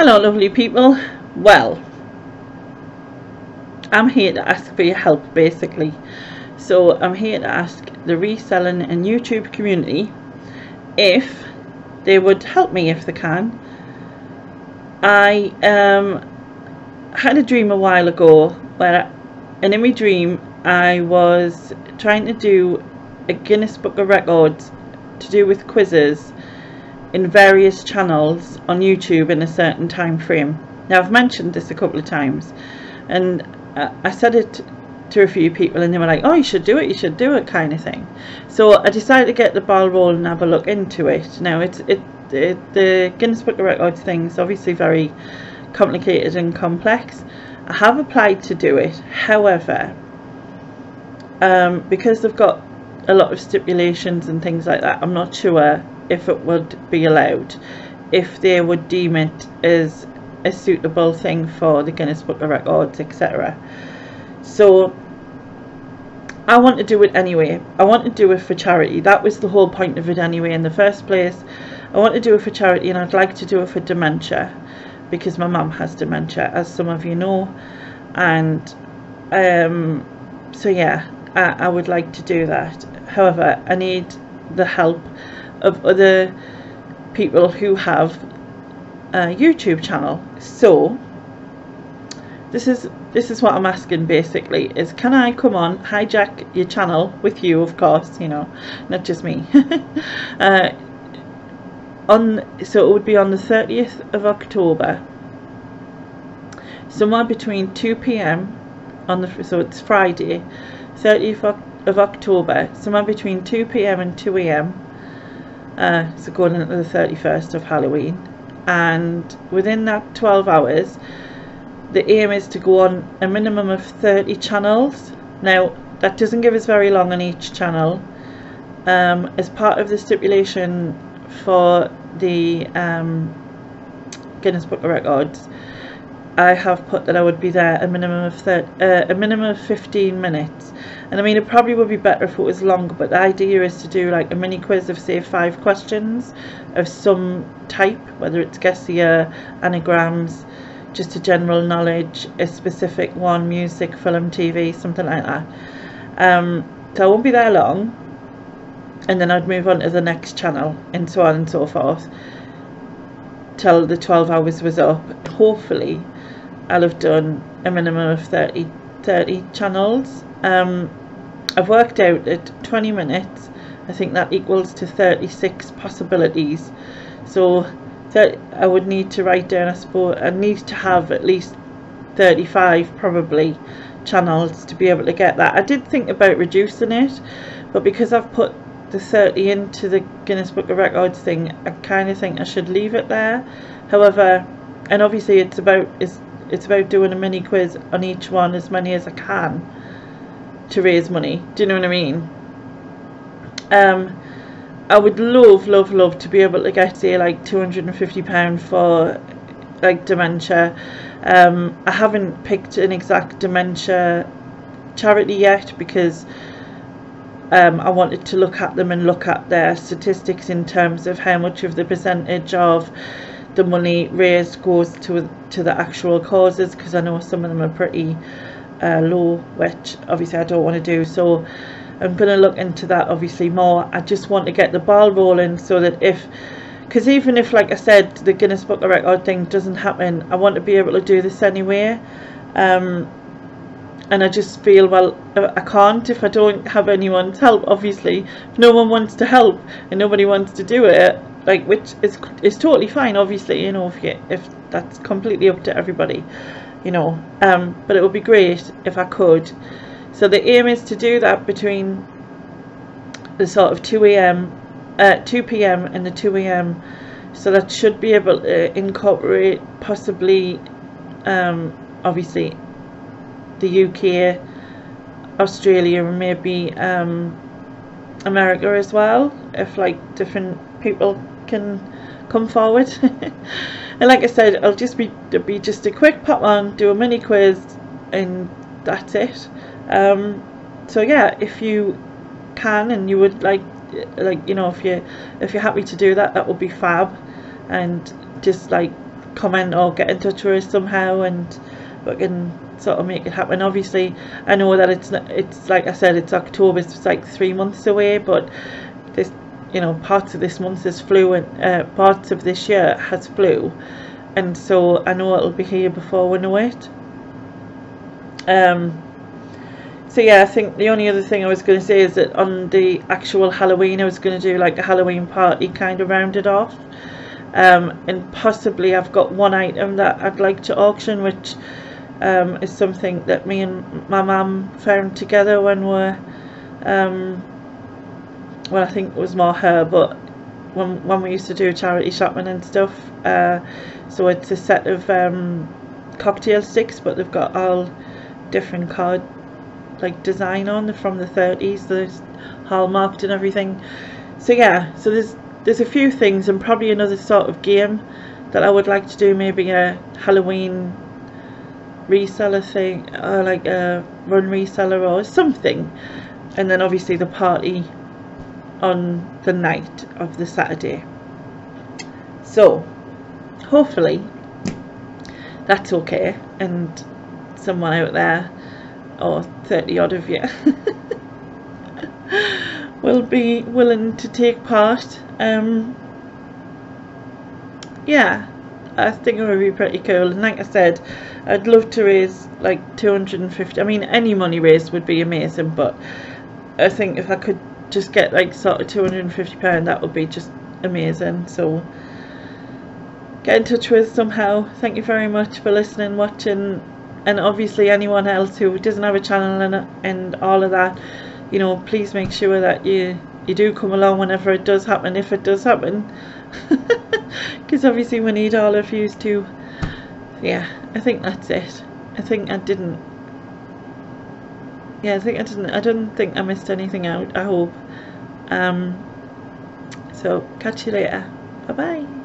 Hello lovely people. Well, I'm here to ask for your help basically. So I'm here to ask the reselling and YouTube community if they would help me if they can. I um, had a dream a while ago where and in my dream I was trying to do a Guinness Book of Records to do with quizzes in various channels on YouTube in a certain time frame. Now I've mentioned this a couple of times and I said it to a few people and they were like oh you should do it you should do it kind of thing. So I decided to get the ball rolling and have a look into it. Now it's it, it the Guinness Book of Records thing is obviously very complicated and complex. I have applied to do it. However um, because they've got a lot of stipulations and things like that I'm not sure if it would be allowed if they would deem it as a suitable thing for the Guinness Book of Records etc so I want to do it anyway. I want to do it for charity. That was the whole point of it anyway in the first place. I want to do it for charity and I'd like to do it for dementia because my mum has dementia as some of you know. And um, so yeah I, I would like to do that. However I need the help of other people who have a YouTube channel so this is this is what I'm asking basically is can I come on hijack your channel with you of course you know not just me uh, on so it would be on the 30th of October somewhere between 2 p.m. on the so it's Friday 30th of October somewhere between 2 p.m. and 2 a.m. Uh, so going into the 31st of Halloween. And within that 12 hours the aim is to go on a minimum of 30 channels. Now that doesn't give us very long on each channel. Um, as part of the stipulation for the um, Guinness Book of Records I have put that I would be there a minimum of 30, uh, a minimum of 15 minutes and I mean it probably would be better if it was longer but the idea is to do like a mini quiz of say five questions of some type whether it's guess the anagrams just a general knowledge, a specific one, music, film, TV, something like that. Um, so I won't be there long and then I'd move on to the next channel and so on and so forth till the 12 hours was up. Hopefully I'll have done a minimum of 30, 30 channels. Um, I've worked out at 20 minutes I think that equals to 36 possibilities. So that I would need to write down I suppose I need to have at least 35 probably channels to be able to get that. I did think about reducing it but because I've put the 30 into the Guinness Book of Records thing I kind of think I should leave it there. However and obviously it's about it's, it's about doing a mini quiz on each one as many as I can to raise money do you know what I mean um I would love, love, love to be able to get say like £250 for like dementia. Um, I haven't picked an exact dementia charity yet because um, I wanted to look at them and look at their statistics in terms of how much of the percentage of the money raised goes to to the actual causes because I know some of them are pretty uh, low which obviously I don't want to do so I'm going to look into that obviously more. I just want to get the ball rolling so that if, because even if, like I said, the Guinness Book of Record thing doesn't happen, I want to be able to do this anyway. Um, and I just feel, well, I can't if I don't have anyone's help, obviously. If no one wants to help and nobody wants to do it, like, which is, is totally fine, obviously, you know, if, you, if that's completely up to everybody, you know. Um, but it would be great if I could so the aim is to do that between the sort of 2 a.m. Uh, 2 p.m. and the 2 a.m. So that should be able to incorporate possibly, um, obviously, the UK, Australia, and maybe um, America as well. If like different people can come forward. and like I said, I'll just be be just a quick pop on, do a mini quiz, and that's it. Um, so yeah if you can and you would like like you know if you if you're happy to do that that would be fab. And just like comment or get in touch with us somehow and we can sort of make it happen. Obviously I know that it's not, it's like I said it's October it's like three months away but you know parts of this month is flu and uh, parts of this year has flu. And so I know it'll be here before we know it. Um so yeah I think the only other thing I was going to say is that on the actual Halloween I was going to do like a Halloween party kind of rounded off. Um, and possibly I've got one item that I'd like to auction which um, is something that me and my mum found together when we're um, well I think it was more her but when, when we used to do charity shopping and stuff uh, so it's a set of um, cocktail sticks but they've got all different card like design on from the 30s there's hallmarked and everything. So yeah so there's there's a few things and probably another sort of game that I would like to do maybe a Halloween reseller thing or like a run reseller or something. And then obviously the party on the night of the Saturday. So hopefully that's okay and someone out there or 30 odd of you will be willing to take part. Um yeah I think it would be pretty cool. And like I said I'd love to raise like 250 I mean any money raised would be amazing but I think if I could just get like sort of 250 pound that would be just amazing. So get in touch with somehow. Thank you very much for listening watching and obviously anyone else who doesn't have a channel and, and all of that you know please make sure that you you do come along whenever it does happen if it does happen. Because obviously we need all of you to yeah I think that's it. I think I didn't yeah I think I didn't I don't think I missed anything out I hope. Um so catch you later. Bye bye